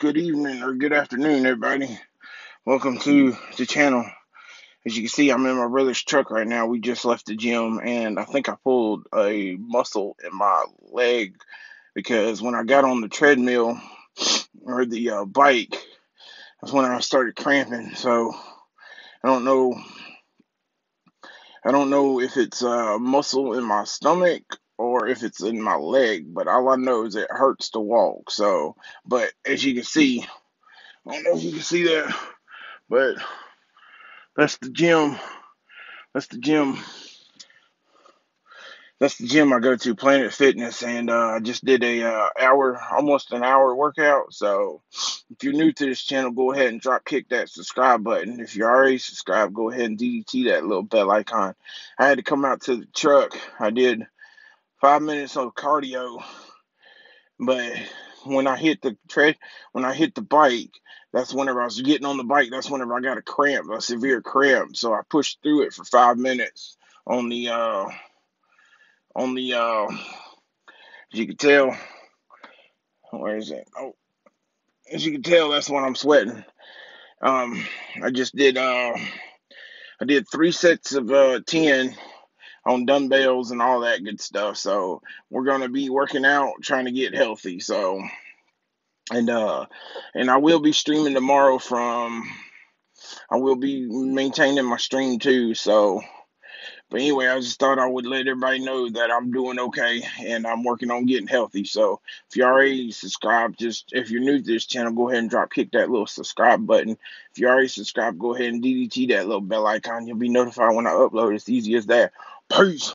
good evening or good afternoon, everybody. Welcome to the channel. As you can see, I'm in my brother's truck right now. We just left the gym, and I think I pulled a muscle in my leg because when I got on the treadmill or the uh, bike, that's when I started cramping. So I don't know. I don't know if it's a muscle in my stomach or if it's in my leg, but all I know is it hurts to walk. So, but as you can see, I don't know if you can see that, but that's the gym. That's the gym. That's the gym I go to, Planet Fitness, and uh, I just did a uh, hour, almost an hour workout. So, if you're new to this channel, go ahead and drop kick that subscribe button. If you're already subscribed, go ahead and DDT that little bell icon. I had to come out to the truck. I did five minutes of cardio, but when I hit the tread, when I hit the bike, that's whenever I was getting on the bike. That's whenever I got a cramp, a severe cramp. So I pushed through it for five minutes on the uh on the uh as you can tell where is it oh as you can tell that's when i'm sweating um i just did uh i did three sets of uh 10 on dumbbells and all that good stuff so we're gonna be working out trying to get healthy so and uh and i will be streaming tomorrow from i will be maintaining my stream too so but anyway, I just thought I would let everybody know that I'm doing okay and I'm working on getting healthy. So if you already subscribed, just if you're new to this channel, go ahead and drop kick that little subscribe button. If you already subscribed, go ahead and DDT that little bell icon. You'll be notified when I upload. It's easy as that. Peace.